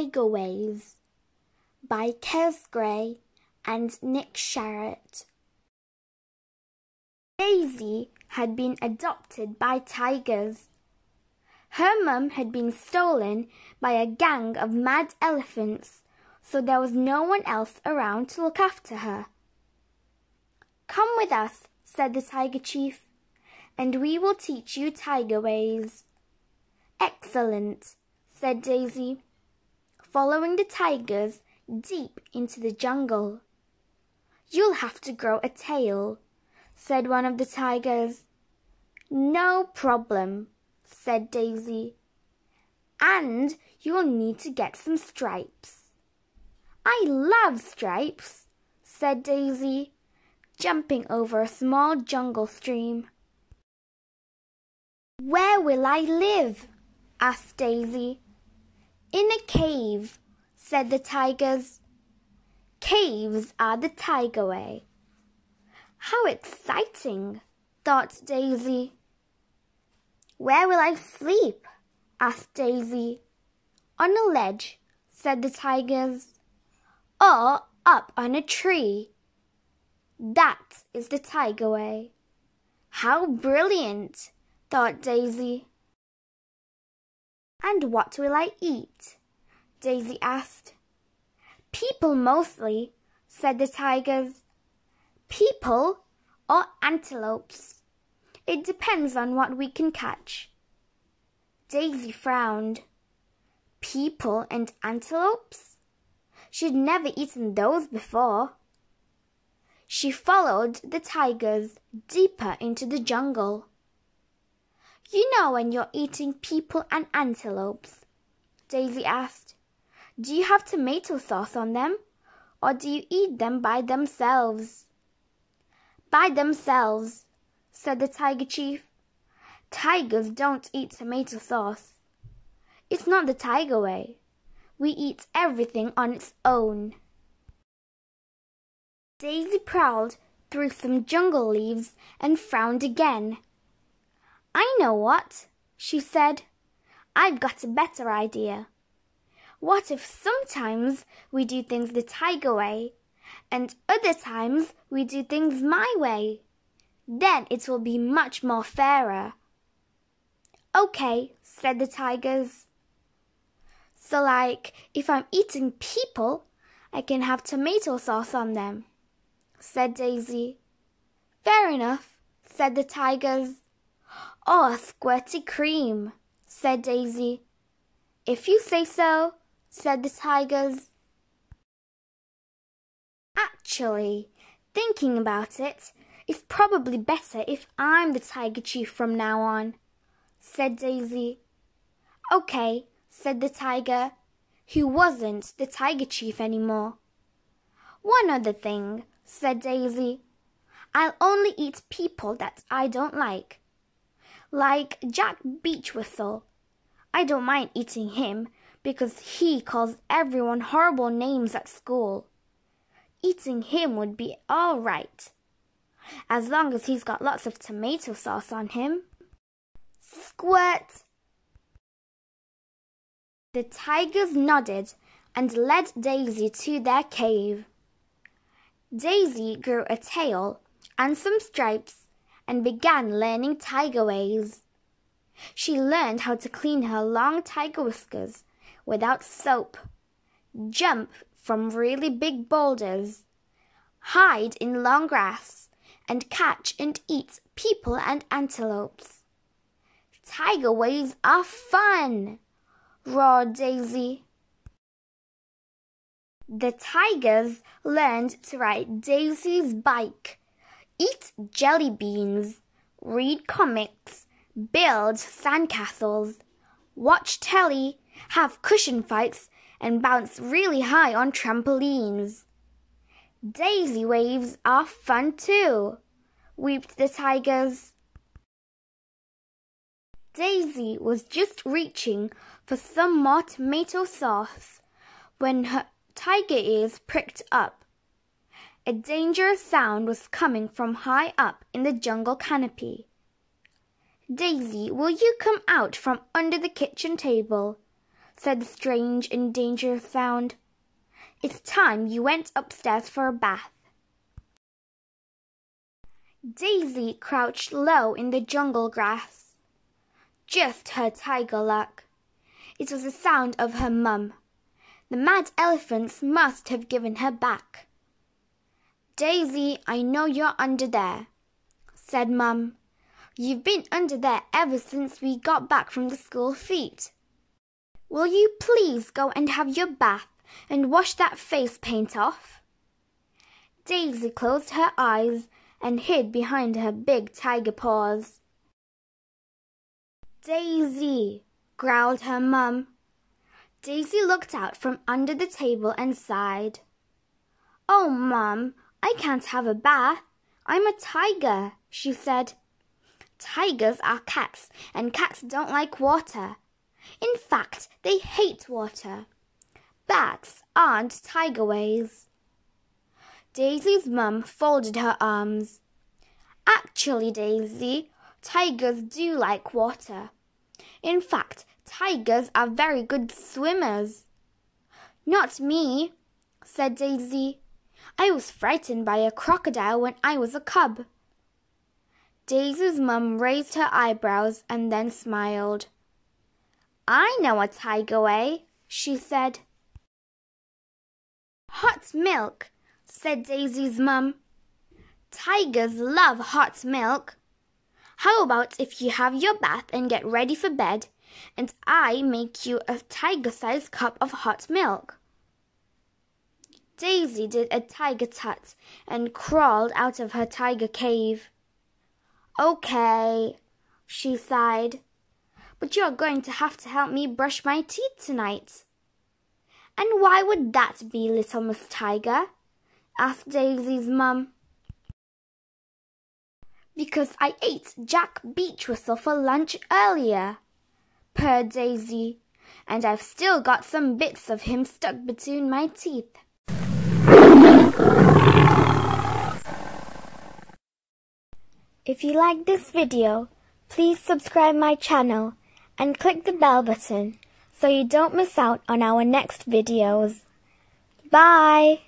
Tiger Ways by Kes Gray and Nick Sharratt. Daisy had been adopted by tigers. Her mum had been stolen by a gang of mad elephants, so there was no one else around to look after her. Come with us, said the tiger chief, and we will teach you tiger ways. Excellent, said Daisy, following the tigers deep into the jungle. You'll have to grow a tail, said one of the tigers. No problem, said Daisy. And you'll need to get some stripes. I love stripes, said Daisy, jumping over a small jungle stream. Where will I live? asked Daisy. In a cave, said the tigers. Caves are the tiger way. How exciting, thought Daisy. Where will I sleep? asked Daisy. On a ledge, said the tigers. Or up on a tree. That is the tiger way. How brilliant, thought Daisy. And what will I eat? Daisy asked. People mostly, said the tigers. People or antelopes? It depends on what we can catch. Daisy frowned. People and antelopes? She'd never eaten those before. She followed the tigers deeper into the jungle. You know when you're eating people and antelopes? Daisy asked. Do you have tomato sauce on them? Or do you eat them by themselves? By themselves, said the tiger chief. Tigers don't eat tomato sauce. It's not the tiger way. We eat everything on its own. Daisy prowled through some jungle leaves and frowned again. I know what, she said. I've got a better idea. What if sometimes we do things the tiger way and other times we do things my way? Then it will be much more fairer. Okay, said the tigers. So, like, if I'm eating people, I can have tomato sauce on them, said Daisy. Fair enough, said the tigers. Oh, squirty cream, said Daisy. If you say so, said the tigers. Actually, thinking about it, it's probably better if I'm the tiger chief from now on, said Daisy. Okay, said the tiger, who wasn't the tiger chief anymore. One other thing, said Daisy. I'll only eat people that I don't like like Jack Beechwhistle. I don't mind eating him because he calls everyone horrible names at school. Eating him would be all right, as long as he's got lots of tomato sauce on him. Squirt! The tigers nodded and led Daisy to their cave. Daisy grew a tail and some stripes and began learning tiger ways. She learned how to clean her long tiger whiskers without soap, jump from really big boulders, hide in long grass, and catch and eat people and antelopes. Tiger ways are fun, roared Daisy. The tigers learned to ride Daisy's bike eat jelly beans, read comics, build sandcastles, watch telly, have cushion fights, and bounce really high on trampolines. Daisy waves are fun too, wept the tigers. Daisy was just reaching for some more tomato sauce when her tiger ears pricked up. A dangerous sound was coming from high up in the jungle canopy. Daisy, will you come out from under the kitchen table? said the strange and dangerous sound. It's time you went upstairs for a bath. Daisy crouched low in the jungle grass. Just her tiger luck. It was the sound of her mum. The mad elephants must have given her back. Daisy, I know you're under there, said Mum. You've been under there ever since we got back from the school feet. Will you please go and have your bath and wash that face paint off? Daisy closed her eyes and hid behind her big tiger paws. Daisy, growled her mum. Daisy looked out from under the table and sighed. Oh, Mum, I can't have a bath. I'm a tiger, she said. Tigers are cats, and cats don't like water. In fact, they hate water. Bats aren't tiger ways. Daisy's mum folded her arms. Actually, Daisy, tigers do like water. In fact, tigers are very good swimmers. Not me, said Daisy. I was frightened by a crocodile when I was a cub. Daisy's mum raised her eyebrows and then smiled. I know a tiger way, she said. Hot milk, said Daisy's mum. Tigers love hot milk. How about if you have your bath and get ready for bed, and I make you a tiger sized cup of hot milk? Daisy did a tiger tut and crawled out of her tiger cave. Okay, she sighed, but you're going to have to help me brush my teeth tonight. And why would that be, little Miss Tiger? asked Daisy's mum. Because I ate Jack Beechwhistle for lunch earlier, purred Daisy, and I've still got some bits of him stuck between my teeth. If you like this video, please subscribe my channel and click the bell button so you don't miss out on our next videos. Bye!